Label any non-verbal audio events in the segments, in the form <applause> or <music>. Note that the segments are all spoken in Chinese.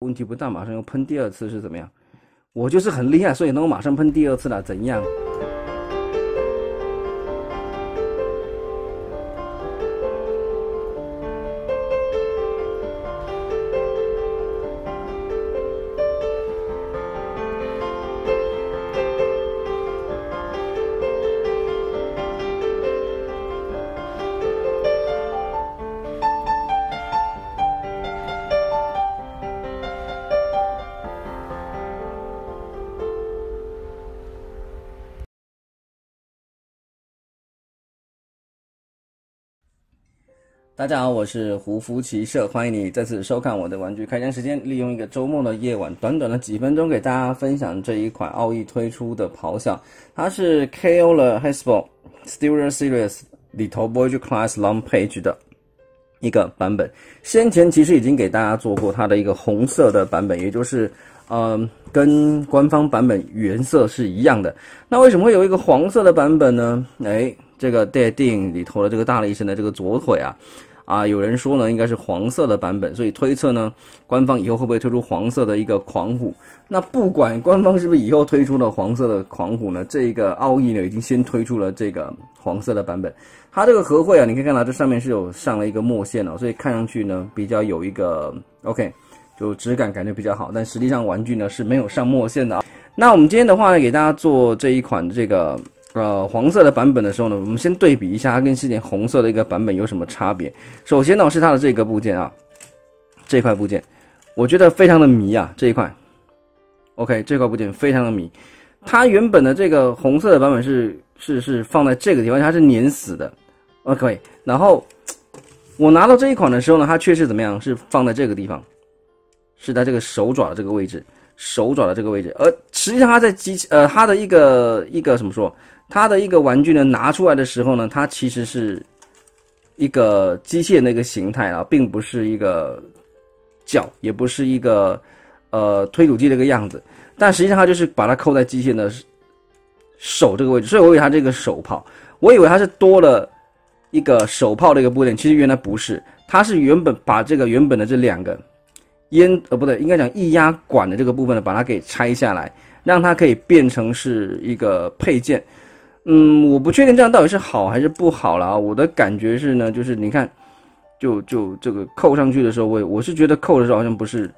问题不大，马上又喷第二次是怎么样？我就是很厉害，所以能够马上喷第二次了，怎样？大家好，我是胡夫骑社，欢迎你再次收看我的玩具开箱时间。利用一个周末的夜晚，短短的几分钟，给大家分享这一款奥义推出的咆哮，它是 KO 了 Hasbro Stereo Series 里头 Voyage Class Long Page 的一个版本。先前其实已经给大家做过它的一个红色的版本，也就是嗯，跟官方版本原色是一样的。那为什么会有一个黄色的版本呢？哎，这个电影里头的这个大力神的这个左腿啊。啊，有人说呢，应该是黄色的版本，所以推测呢，官方以后会不会推出黄色的一个狂虎？那不管官方是不是以后推出了黄色的狂虎呢，这个奥义呢已经先推出了这个黄色的版本。它这个合绘啊，你可以看到这上面是有上了一个墨线哦，所以看上去呢比较有一个 OK，就质感感觉比较好。但实际上玩具呢是没有上墨线的啊。那我们今天的话呢，给大家做这一款这个。呃，黄色的版本的时候呢，我们先对比一下它跟之前红色的一个版本有什么差别。首先呢，是它的这个部件啊，这块部件，我觉得非常的迷啊，这一块。OK，这块部件非常的迷。它原本的这个红色的版本是是是放在这个地方，它是粘死的。OK，然后我拿到这一款的时候呢，它却是怎么样？是放在这个地方，是在这个手爪的这个位置，手爪的这个位置。而实际上它在机器呃，它的一个一个怎么说？它的一个玩具呢，拿出来的时候呢，它其实是一个机械的一个形态啊，并不是一个脚，也不是一个呃推土机的一个样子。但实际上它就是把它扣在机械的手这个位置，所以我以为它这个手炮，我以为它是多了一个手炮的一个部件，其实原来不是，它是原本把这个原本的这两个烟呃不对，应该讲液压管的这个部分呢，把它给拆下来，让它可以变成是一个配件。嗯，我不确定这样到底是好还是不好了啊。我的感觉是呢，就是你看，就就这个扣上去的时候，我我是觉得扣的时候好像不是，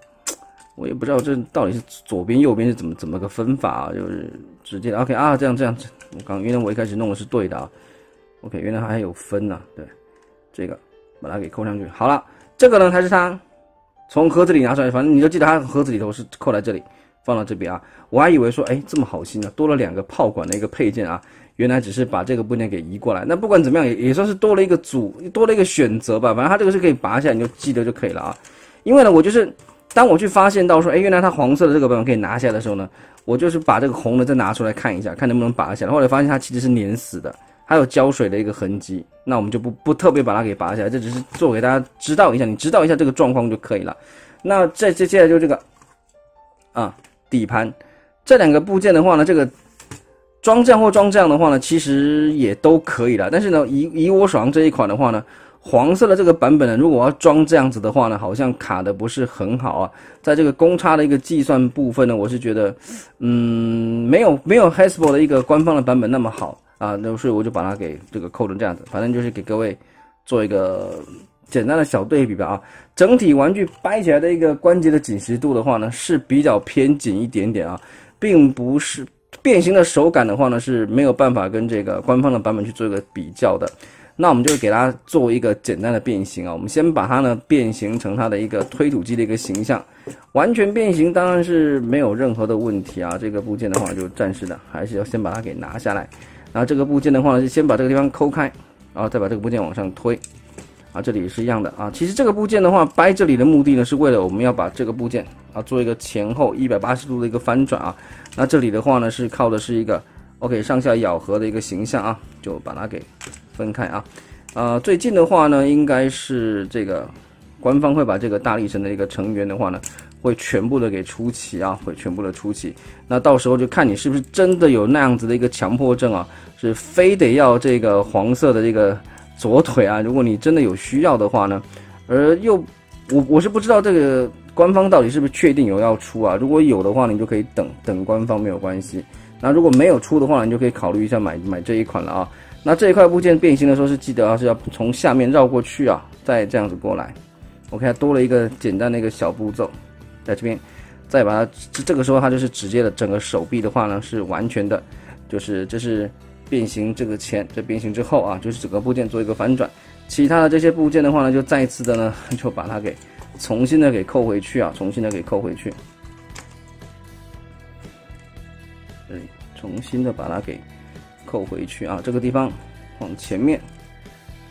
我也不知道这到底是左边右边是怎么怎么个分法啊，就是直接 OK 啊，这样这样，我刚原来我一开始弄的是对的啊。OK，原来还有分呢，对，这个把它给扣上去。好了，这个呢才是它从盒子里拿出来，反正你就记得它盒子里头是扣在这里，放到这边啊。我还以为说，哎，这么好心呢，多了两个炮管的一个配件啊。原来只是把这个部件给移过来，那不管怎么样也也算是多了一个组，多了一个选择吧。反正它这个是可以拔下来，你就记得就可以了啊。因为呢，我就是当我去发现到说，哎，原来它黄色的这个部分可以拿下来的时候呢，我就是把这个红的再拿出来看一下，看能不能拔下来。后来发现它其实是粘死的，还有胶水的一个痕迹。那我们就不不特别把它给拔下来，这只是做给大家知道一下，你知道一下这个状况就可以了。那这这接下来就这个啊底盘这两个部件的话呢，这个。装这样或装这样的话呢，其实也都可以了。但是呢，以以我手上这一款的话呢，黄色的这个版本呢，如果要装这样子的话呢，好像卡的不是很好啊。在这个公差的一个计算部分呢，我是觉得，嗯，没有没有 Hasbro 的一个官方的版本那么好啊。那所以我就把它给这个扣成这样子。反正就是给各位做一个简单的小对比吧啊。整体玩具掰起来的一个关节的紧实度的话呢，是比较偏紧一点点啊，并不是。变形的手感的话呢，是没有办法跟这个官方的版本去做一个比较的。那我们就给它做一个简单的变形啊。我们先把它呢变形成它的一个推土机的一个形象，完全变形当然是没有任何的问题啊。这个部件的话就暂时的，还是要先把它给拿下来。然后这个部件的话呢，就先把这个地方抠开，然后再把这个部件往上推。啊，这里也是一样的啊。其实这个部件的话，掰这里的目的呢，是为了我们要把这个部件啊做一个前后一百八十度的一个翻转啊。那这里的话呢，是靠的是一个 OK 上下咬合的一个形象啊，就把它给分开啊。呃，最近的话呢，应该是这个官方会把这个大力神的一个成员的话呢，会全部的给出齐啊，会全部的出齐。那到时候就看你是不是真的有那样子的一个强迫症啊，是非得要这个黄色的这个。左腿啊，如果你真的有需要的话呢，而又我我是不知道这个官方到底是不是确定有要出啊？如果有的话，你就可以等等官方没有关系。那如果没有出的话，你就可以考虑一下买买这一款了啊。那这一块部件变形的时候是记得啊，是要从下面绕过去啊，再这样子过来。OK，多了一个简单的一个小步骤，在这边再把它，这个时候它就是直接的整个手臂的话呢是完全的，就是这是变形这个前，这变形之后啊，就是整个部件做一个反转。其他的这些部件的话呢，就再次的呢 <laughs> 就把它给重新的给扣回去啊，重新的给扣回去。这里重新的把它给。扣回去啊，这个地方往前面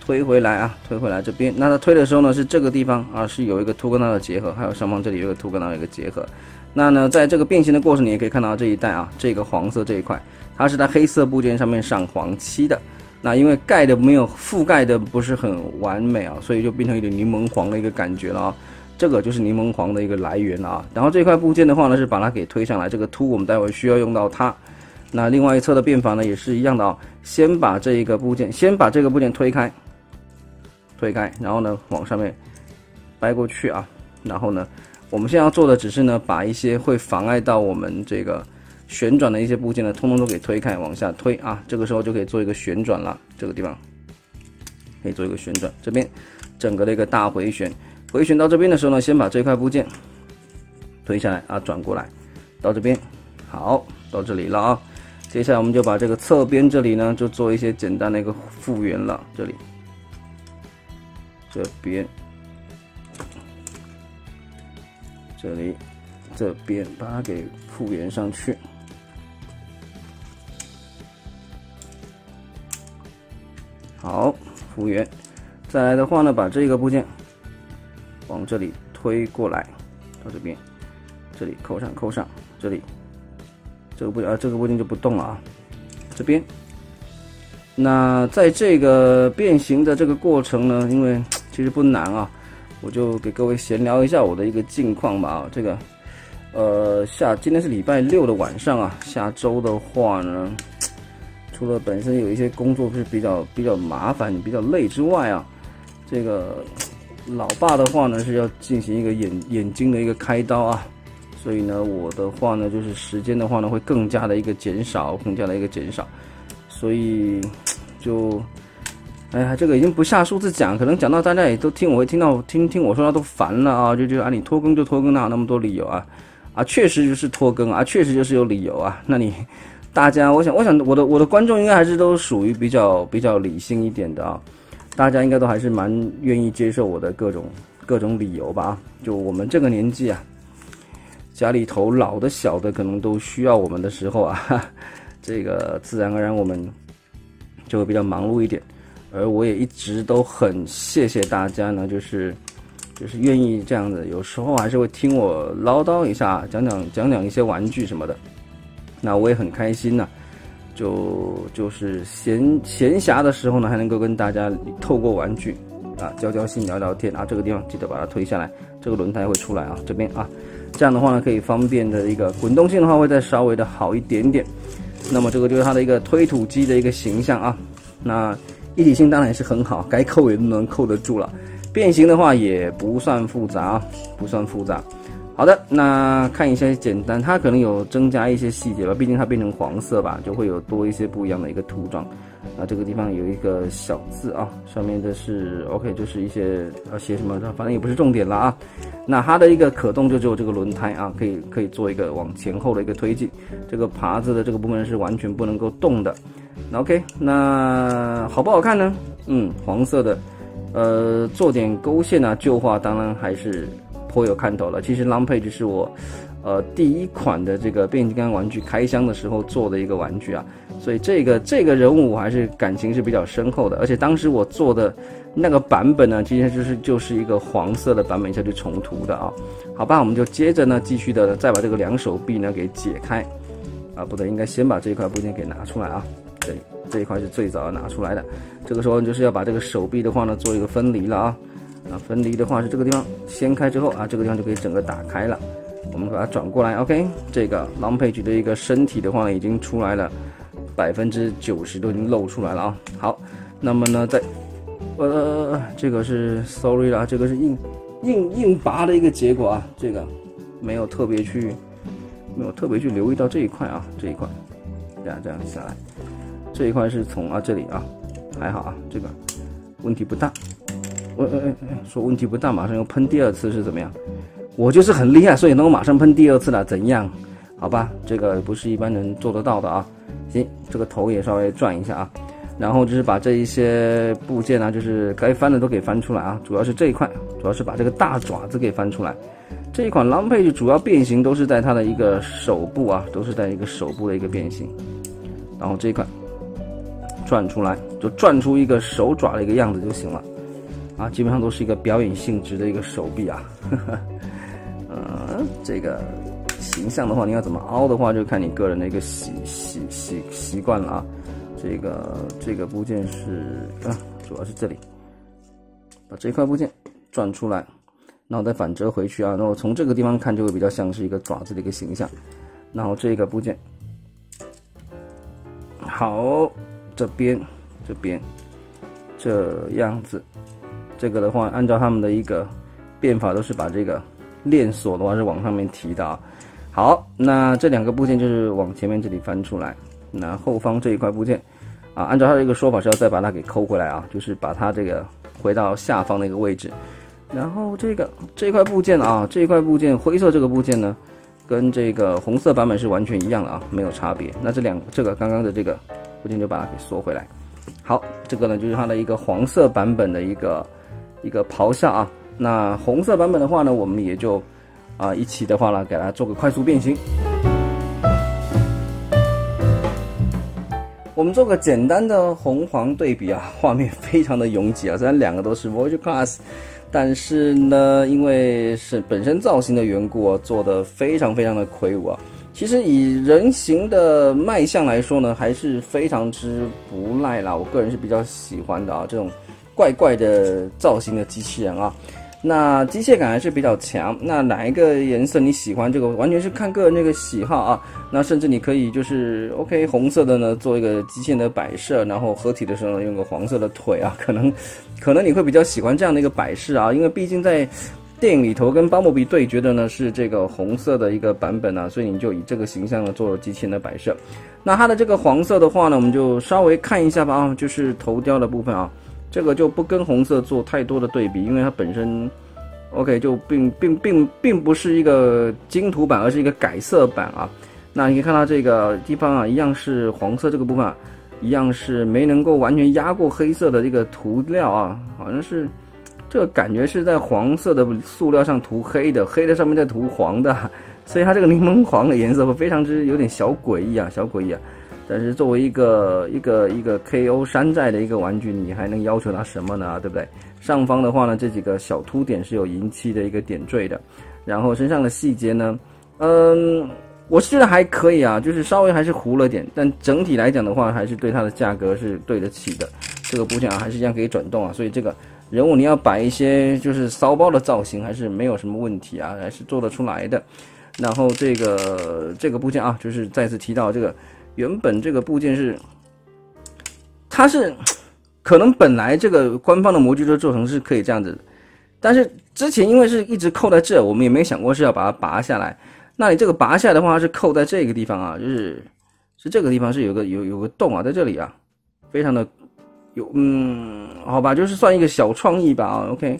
推回来啊，推回来这边。那它推的时候呢，是这个地方啊，是有一个凸跟它的结合，还有上方这里有一个凸跟它的一个结合。那呢，在这个变形的过程，你也可以看到这一带啊，这个黄色这一块，它是在黑色部件上面上黄漆的。那因为盖的没有覆盖的不是很完美啊，所以就变成一点柠檬黄的一个感觉了啊。这个就是柠檬黄的一个来源了啊。然后这块部件的话呢，是把它给推上来，这个凸我们待会需要用到它。那另外一侧的变法呢，也是一样的啊。先把这一个部件，先把这个部件推开，推开，然后呢往上面掰过去啊。然后呢，我们现在要做的只是呢，把一些会妨碍到我们这个旋转的一些部件呢，通通都给推开，往下推啊。这个时候就可以做一个旋转了，这个地方可以做一个旋转。这边整个的一个大回旋，回旋到这边的时候呢，先把这块部件推下来啊，转过来到这边，好，到这里了啊。接下来我们就把这个侧边这里呢，就做一些简单的一个复原了。这里，这边，这里，这边把它给复原上去。好，复原。再来的话呢，把这个部件往这里推过来，到这边，这里扣上，扣上，这里。这个部件啊，这个部件就不动了啊。这边，那在这个变形的这个过程呢，因为其实不难啊，我就给各位闲聊一下我的一个近况吧啊。这个，呃，下今天是礼拜六的晚上啊，下周的话呢，除了本身有一些工作是比较比较麻烦、比较累之外啊，这个老爸的话呢是要进行一个眼眼睛的一个开刀啊。所以呢，我的话呢，就是时间的话呢，会更加的一个减少，更加的一个减少。所以就，哎呀，这个已经不下数字讲，可能讲到大家也都听，我会听到听听我说的都烦了啊，就就啊，你拖更就拖更，哪有那么多理由啊？啊，确实就是拖更啊，确实就是有理由啊。那你大家，我想，我想我的我的观众应该还是都属于比较比较理性一点的啊，大家应该都还是蛮愿意接受我的各种各种理由吧？就我们这个年纪啊。家里头老的小的可能都需要我们的时候啊，这个自然而然我们就会比较忙碌一点，而我也一直都很谢谢大家呢，就是就是愿意这样子，有时候还是会听我唠叨一下，讲讲讲讲一些玩具什么的，那我也很开心呐，就就是闲闲暇的时候呢，还能够跟大家透过玩具啊交交心聊聊天啊，这个地方记得把它推下来，这个轮胎会出来啊，这边啊。这样的话呢，可以方便的一个滚动性的话，会再稍微的好一点点。那么这个就是它的一个推土机的一个形象啊。那一体性当然是很好，该扣也都能扣得住了。变形的话也不算复杂，不算复杂。好的，那看一下简单，它可能有增加一些细节吧，毕竟它变成黄色吧，就会有多一些不一样的一个涂装。啊，这个地方有一个小字啊，上面的是 OK，就是一些要写什么的，反正也不是重点了啊。那它的一个可动就只有这个轮胎啊，可以可以做一个往前后的一个推进。这个耙子的这个部分是完全不能够动的。那 OK，那好不好看呢？嗯，黄色的，呃，做点勾线啊，旧画当然还是颇有看头了。其实 Long Page 是我。呃，第一款的这个变形金刚玩具开箱的时候做的一个玩具啊，所以这个这个人物我还是感情是比较深厚的。而且当时我做的那个版本呢，其实就是就是一个黄色的版本下去重涂的啊。好吧，我们就接着呢继续的再把这个两手臂呢给解开啊，不对，应该先把这块部件给拿出来啊。对，这一块是最早拿出来的。这个时候就是要把这个手臂的话呢做一个分离了啊。啊，分离的话是这个地方掀开之后啊，这个地方就可以整个打开了。我们把它转过来，OK，这个 Long Page 的一个身体的话呢，已经出来了，百分之九十都已经露出来了啊。好，那么呢，在呃，这个是 Sorry 啦，这个是硬硬硬拔的一个结果啊，这个没有特别去没有特别去留意到这一块啊，这一块这样这样下来，这一块是从啊这里啊还好啊，这个问题不大。我哎哎哎，说问题不大，马上又喷第二次是怎么样？我就是很厉害，所以能够马上喷第二次了，怎样？好吧，这个不是一般人做得到的啊。行，这个头也稍微转一下啊，然后就是把这一些部件呢，就是该翻的都给翻出来啊。主要是这一块，主要是把这个大爪子给翻出来。这一款狼配主要变形都是在它的一个手部啊，都是在一个手部的一个变形。然后这一块转出来，就转出一个手爪的一个样子就行了。啊，基本上都是一个表演性质的一个手臂啊，<laughs> 呃，这个形象的话，你要怎么凹的话，就看你个人的一个习习习习惯了啊。这个这个部件是啊，主要是这里，把这块部件转出来，然后再反折回去啊。然后从这个地方看，就会比较像是一个爪子的一个形象。然后这个部件，好，这边这边这样子。这个的话，按照他们的一个变法，都是把这个链锁的话是往上面提的啊。好，那这两个部件就是往前面这里翻出来，那后方这一块部件啊，按照他的一个说法是要再把它给抠回来啊，就是把它这个回到下方的一个位置。然后这个这一块部件啊，这一块部件灰色这个部件呢，跟这个红色版本是完全一样的啊，没有差别。那这两这个刚刚的这个部件就把它给缩回来。好，这个呢就是它的一个黄色版本的一个。一个咆哮啊，那红色版本的话呢，我们也就啊一起的话呢，给它做个快速变形。我们做个简单的红黄对比啊，画面非常的拥挤啊。虽然两个都是 Voyage Class，但是呢，因为是本身造型的缘故啊，做的非常非常的魁梧啊。其实以人形的卖相来说呢，还是非常之不赖啦。我个人是比较喜欢的啊，这种。怪怪的造型的机器人啊，那机械感还是比较强。那哪一个颜色你喜欢？这个完全是看个人那个喜好啊。那甚至你可以就是 OK 红色的呢，做一个机械的摆设，然后合体的时候呢，用个黄色的腿啊，可能可能你会比较喜欢这样的一个摆饰啊。因为毕竟在电影里头跟巴莫比对决的呢是这个红色的一个版本啊，所以你就以这个形象呢做了机器人的摆设。那它的这个黄色的话呢，我们就稍微看一下吧啊，就是头雕的部分啊。这个就不跟红色做太多的对比，因为它本身，OK 就并并并并不是一个精图版，而是一个改色版啊。那你可以看到这个地方啊，一样是黄色这个部分，啊，一样是没能够完全压过黑色的这个涂料啊，好像是这个感觉是在黄色的塑料上涂黑的，黑的上面再涂黄的，<laughs> 所以它这个柠檬黄的颜色会非常之有点小诡异啊，小诡异啊。但是作为一个一个一个 KO 山寨的一个玩具，你还能要求它什么呢？对不对？上方的话呢，这几个小凸点是有银漆的一个点缀的，然后身上的细节呢，嗯，我是觉得还可以啊，就是稍微还是糊了点，但整体来讲的话，还是对它的价格是对得起的。这个部件啊，还是一样可以转动啊，所以这个人物你要摆一些就是骚包的造型，还是没有什么问题啊，还是做得出来的。然后这个这个部件啊，就是再次提到这个。原本这个部件是，它是可能本来这个官方的模具就做成是可以这样子，但是之前因为是一直扣在这，我们也没想过是要把它拔下来。那你这个拔下来的话是扣在这个地方啊，就是是这个地方是有个有有个洞啊，在这里啊，非常的有嗯，好吧，就是算一个小创意吧啊，OK，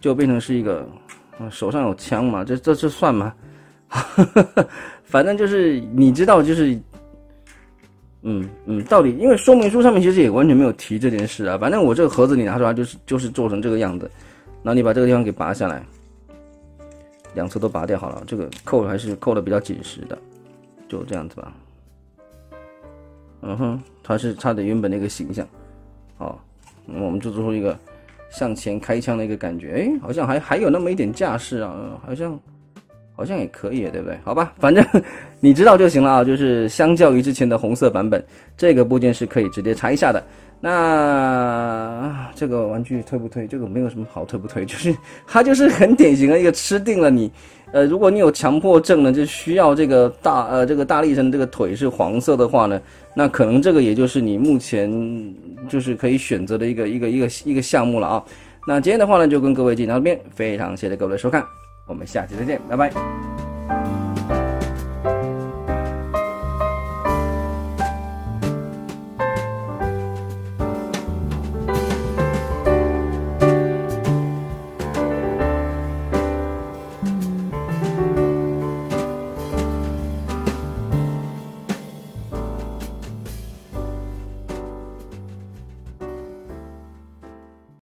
就变成是一个嗯手上有枪嘛，这这这算吗？<laughs> 反正就是你知道就是。嗯嗯，到底因为说明书上面其实也完全没有提这件事啊。反正我这个盒子里拿出来就是就是做成这个样子，那你把这个地方给拔下来，两侧都拔掉好了。这个扣还是扣的比较紧实的，就这样子吧。嗯哼，它是它的原本那个形象，好，我们就做出一个向前开枪的一个感觉。哎，好像还还有那么一点架势啊，好像。好像也可以，对不对？好吧，反正 <laughs> 你知道就行了啊。就是相较于之前的红色版本，这个部件是可以直接拆下的。那这个玩具推不推？这个没有什么好推不推，就是它就是很典型的一个吃定了你。呃，如果你有强迫症呢，就需要这个大呃这个大力神这个腿是黄色的话呢，那可能这个也就是你目前就是可以选择的一个一个一个一个项目了啊。那今天的话呢，就跟各位进到这边，非常谢谢各位的收看，我们下期再见，拜拜。